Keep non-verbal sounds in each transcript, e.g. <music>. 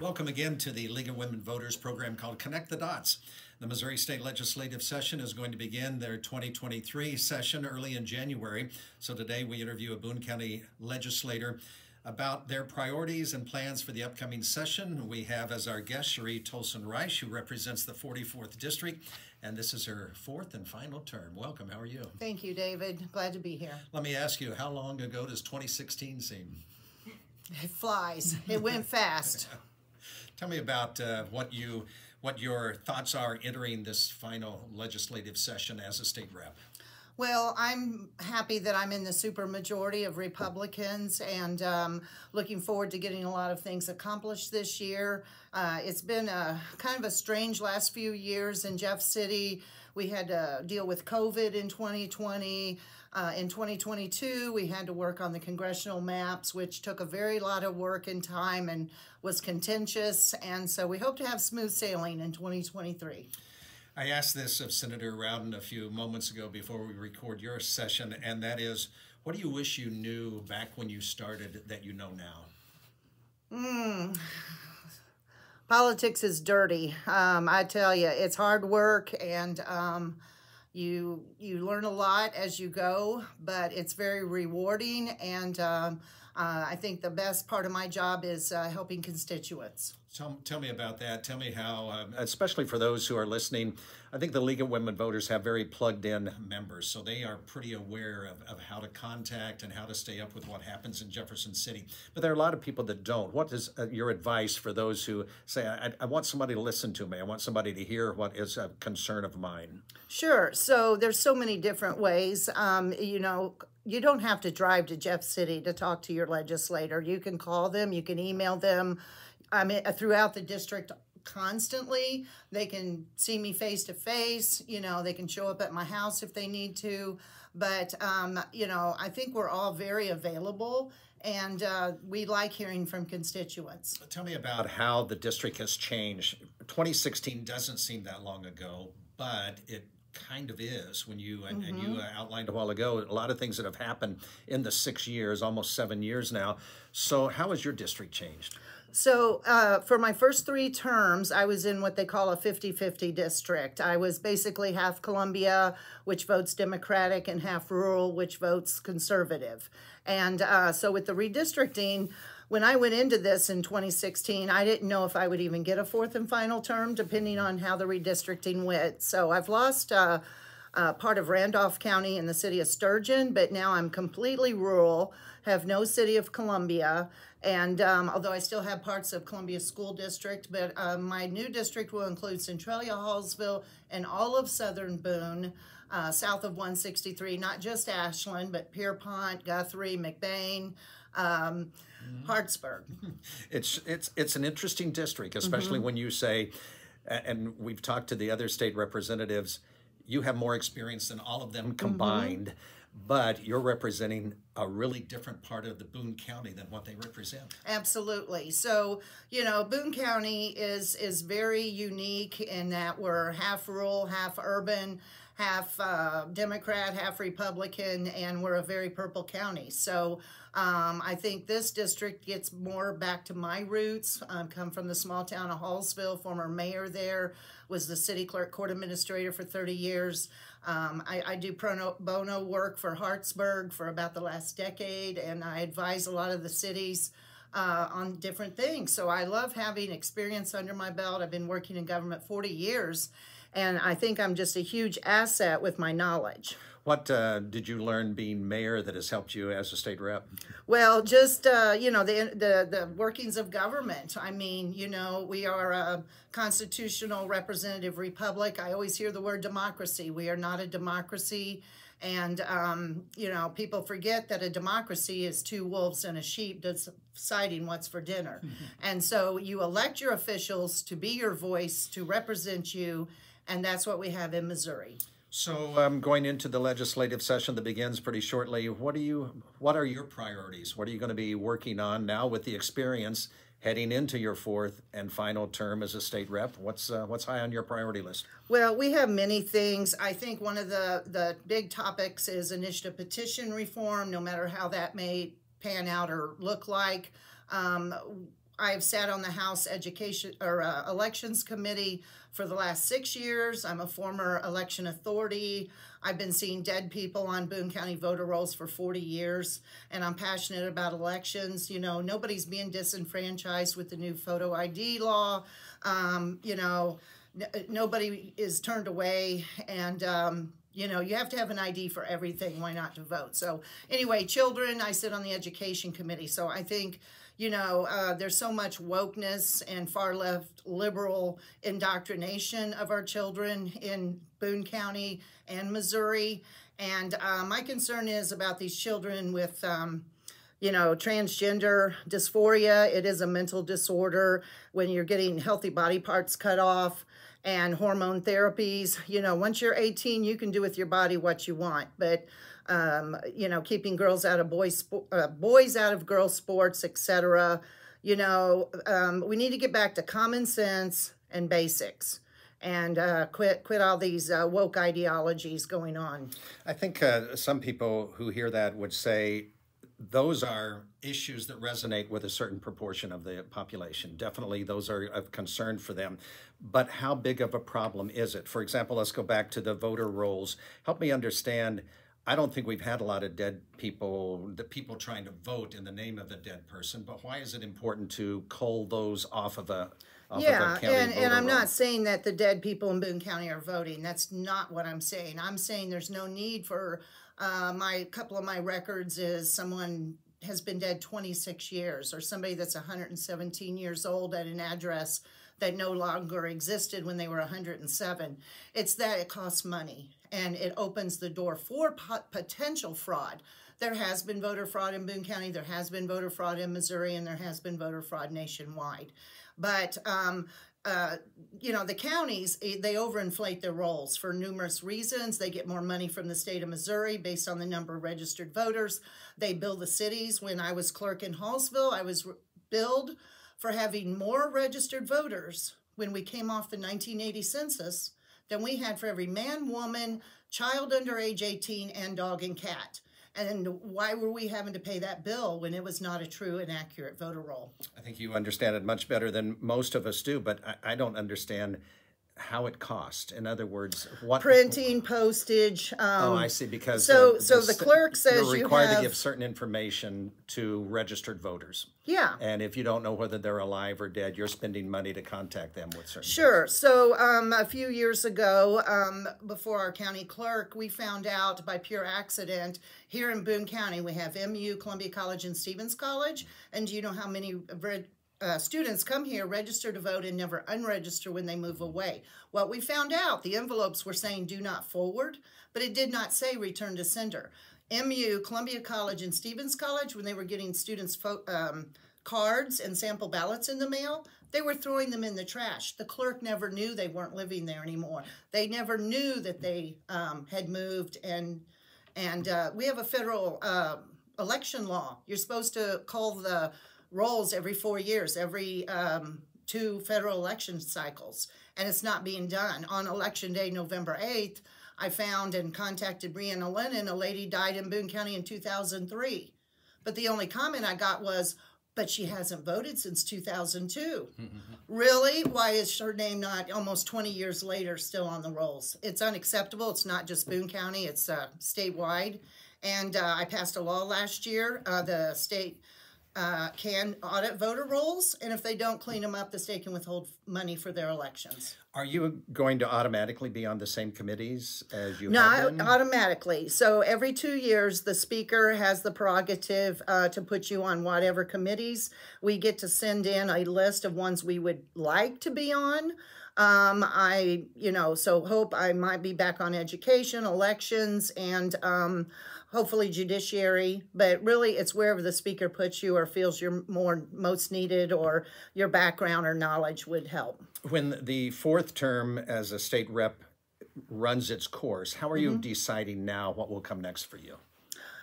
Welcome again to the League of Women Voters program called Connect the Dots. The Missouri State Legislative Session is going to begin their 2023 session early in January. So today we interview a Boone County legislator about their priorities and plans for the upcoming session. We have as our guest Cheri Toalson Reisch, who represents the 44th District, and this is her fourth and final term. Welcome. How are you? Thank you, David. Glad to be here. Let me ask you, how long ago does 2016 seem? It flies. It went fast. <laughs> Tell me about uh, what you what your thoughts are entering this final legislative session as a state rep. Well, I'm happy that I'm in the supermajority of Republicans and um, looking forward to getting a lot of things accomplished this year. Uh, it's been a kind of a strange last few years in Jeff City. We had to deal with COVID in 2020. Uh, in 2022, we had to work on the congressional maps, which took a very lot of work and time and was contentious. And so we hope to have smooth sailing in 2023. I asked this of Senator Rowden a few moments ago before we record your session, and that is, what do you wish you knew back when you started that you know now? Hmm. Politics is dirty. Um, I tell you, it's hard work, and um, you you learn a lot as you go, but it's very rewarding. And um, uh, I think the best part of my job is uh, helping constituents. Tell, tell me about that. Tell me how, uh, especially for those who are listening, I think the League of Women Voters have very plugged in members, so they are pretty aware of, of how to contact and how to stay up with what happens in Jefferson City. But there are a lot of people that don't. What is uh, your advice for those who say, I, I want somebody to listen to me, I want somebody to hear what is a concern of mine? Sure. So there's so many different ways. Um, you know, you don't have to drive to Jeff City to talk to your legislator. You can call them, you can email them. I mean, throughout the district constantly. They can see me face to face. You know, they can show up at my house if they need to. But, um, you know, I think we're all very available and uh, we like hearing from constituents. Tell me about how the district has changed. 2016 doesn't seem that long ago, but it kind of is when you and, mm-hmm. and, you mm-hmm. outlined a while ago a lot of things that have happened in the six years almost seven years now so how has your district changed so uh, for my first three terms, I was in what they call a 50-50 district. I was basically half Columbia, which votes Democratic, and half rural, which votes conservative. And uh, so with the redistricting, when I went into this in 2016, I didn't know if I would even get a fourth and final term, depending on how the redistricting went. So I've lost uh, uh, part of Randolph County in the city of Sturgeon, but now I'm completely rural, have no city of Columbia, and um, although I still have parts of Columbia School District, but uh, my new district will include Centralia, Hallsville, and all of southern Boone, uh, south of 163, not just Ashland, but Pierpont, Guthrie, McBaine, um, mm-hmm. Hartsburg. <laughs> It's, it's, it's an interesting district, especially mm-hmm. when you say, and we've talked to the other state representatives, you have more experience than all of them mm-hmm. combined. Mm-hmm but you're representing a really different part of the Boone County than what they represent. Absolutely. So, you know, Boone County is is very unique in that we're half rural, half urban, half uh, Democrat, half Republican, and we're a very purple county. So um, I think this district gets more back to my roots. I come from the small town of Hallsville, former mayor there, was the city clerk court administrator for 30 years. Um, I, I, do pro bono work for Hartsburg for about the last decade, and I advise a lot of the cities uh, on different things. So I love having experience under my belt. I've been working in government 40 years, and I think I'm just a huge asset with my knowledge. What uh, did you learn being mayor that has helped you as a state rep? Well, just uh, you know the, the the workings of government. I mean, you know, we are a constitutional representative republic. I always hear the word democracy. We are not a democracy. And, um, you know, people forget that a democracy is two wolves and a sheep deciding what's for dinner. Mm-hmm. And so you elect your officials to be your voice, to represent you, and that's what we have in Missouri. So, um, going into the legislative session that begins pretty shortly, what are you? What are your priorities? What are you going to be working on now with the experience heading into your fourth and final term as a state rep? What's uh, what's high on your priority list? Well, we have many things. I think one of the the big topics is initiative petition reform. No matter how that may pan out or look like. Um, I have sat on the House Education or uh, Elections Committee for the last six years. I'm a former election authority. I've been seeing dead people on Boone County voter rolls for 40 years, and I'm passionate about elections. You know, nobody's being disenfranchised with the new photo ID law. Um, you know, nobody is turned away, and um, you know, you have to have an ID for everything. Why not to vote? So anyway, children, I sit on the education committee. So I think, you know, uh, there's so much wokeness and far left liberal indoctrination of our children in Boone County and Missouri. And uh, my concern is about these children with, um, you know, transgender dysphoria. It is a mental disorder when you're getting healthy body parts cut off and hormone therapies. You know, once you're 18, you can do with your body what you want. But um, you know, keeping girls out of boys, uh, boys out of girls sports, etc. You know, um, we need to get back to common sense and basics and uh, quit quit all these uh, woke ideologies going on. I think uh, some people who hear that would say those are issues that resonate with a certain proportion of the population. Definitely, those are of concern for them. But how big of a problem is it? For example, let's go back to the voter rolls. Help me understand. I don't think we've had a lot of dead people, the people trying to vote in the name of a dead person. But why is it important to cull those off of a yeah, and, and I'm roll? not saying that the dead people in Boone County are voting. That's not what I'm saying. I'm saying there's no need for uh, my couple of my records is someone has been dead 26 years or somebody that's 117 years old at an address that no longer existed when they were 107. It's that it costs money and it opens the door for potential fraud. There has been voter fraud in Boone County, there has been voter fraud in Missouri, and there has been voter fraud nationwide. But um, uh, you know, the counties, eh, they overinflate their rolls for numerous reasons. They get more money from the state of Missouri based on the number of registered voters. They bill the cities. When I was clerk in Hallsville, I was billed for having more registered voters when we came off the 1980 census than we had for every man, woman, child under age 18, and dog and cat. And why were we having to pay that bill when it was not a true and accurate voter roll? I think you understand it much better than most of us do, but I, I don't understand how it cost. In other words, what printing, postage. Um, oh, I see. Because so, the, so the clerk says you're required you have, to give certain information to registered voters. Yeah. And if you don't know whether they're alive or dead, you're spending money to contact them with certain. Sure. Things. So um, a few years ago, um, before our county clerk, we found out by pure accident here in Boone County we have MU, Columbia College, and Stephens College. And do you know how many uh, students come here, register to vote, and never unregister when they move away. What we found out, the envelopes were saying do not forward, but it did not say return to sender. MU, Columbia College, and Stephens College, when they were getting students um, cards and sample ballots in the mail, they were throwing them in the trash. The clerk never knew they weren't living there anymore. They never knew that they um, had moved, and and uh, we have a federal uh, election law. You're supposed to call the rolls every four years, every um, two federal election cycles, and it's not being done. On election day, November 8th, I found and contacted Brianna Lennon. A lady died in Boone County in 2003. But the only comment I got was, but she hasn't voted since 2002. really? Why is her name not almost 20 years later still on the rolls? It's unacceptable. It's not just Boone County, it's uh, statewide. And uh, I passed a law last year. Uh, the state uh, can audit voter rolls, and if they don't clean them up, the state can withhold money for their elections. Are you going to automatically be on the same committees as you Not automatically. So every two years, the speaker has the prerogative uh, to put you on whatever committees. We get to send in a list of ones we would like to be on. Um, I, you know, so hope I might be back on education, elections, and um, hopefully judiciary, but really it's wherever the speaker puts you or feels you're more most needed or your background or knowledge would help. When the fourth term as a state rep runs its course, how are mm -hmm. you deciding now what will come next for you?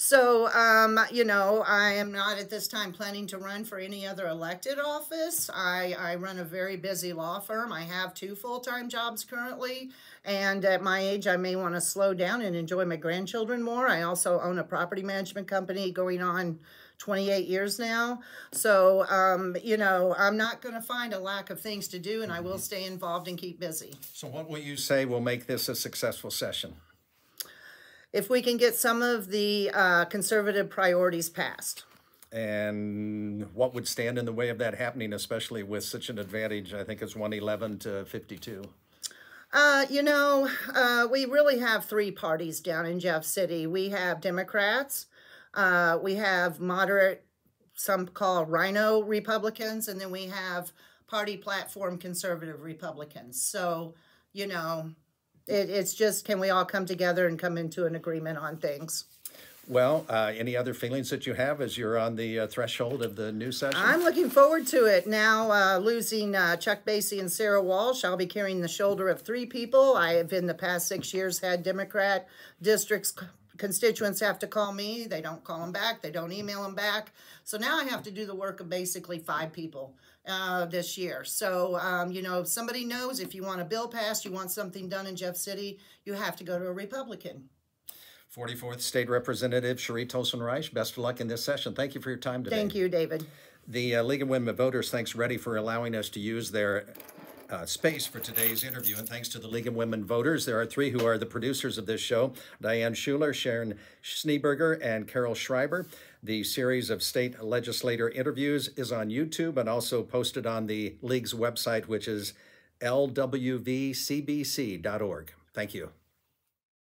So, um, you know, I am not at this time planning to run for any other elected office. I, I run a very busy law firm. I have two full time jobs currently. And at my age, I may want to slow down and enjoy my grandchildren more. I also own a property management company going on 28 years now. So, um, you know, I'm not going to find a lack of things to do, and I will stay involved and keep busy. So, what will you say will make this a successful session? If we can get some of the uh, conservative priorities passed. And what would stand in the way of that happening, especially with such an advantage? I think it's 111 to 52. Uh, you know, uh, we really have three parties down in Jeff City. We have Democrats, uh, we have moderate, some call RINO Republicans, and then we have party platform conservative Republicans. So, you know, it, it's just can we all come together and come into an agreement on things? Well, uh, any other feelings that you have as you're on the uh, threshold of the new session? I'm looking forward to it. Now, uh, losing uh, Chuck Basye and Sara Walsh, I'll be carrying the shoulder of three people. I have, in the past six years, had Democrat districts constituents have to call me. They don't call them back. They don't email them back. So now I have to do the work of basically five people uh, this year. So, um, you know, if somebody knows if you want a bill passed, you want something done in Jeff City, you have to go to a Republican. 44th State Representative Cheri Toalson Reisch, best of luck in this session. Thank you for your time today. Thank you, David. The uh, League of Women Voters thanks REDI for allowing us to use their uh, space for today's interview. And thanks to the League of Women Voters, there are three who are the producers of this show Diane Schuler, Sharon Schneeberger, and Carol Schreiber. The series of state legislator interviews is on YouTube and also posted on the League's website, which is lwvcbc.org. Thank you.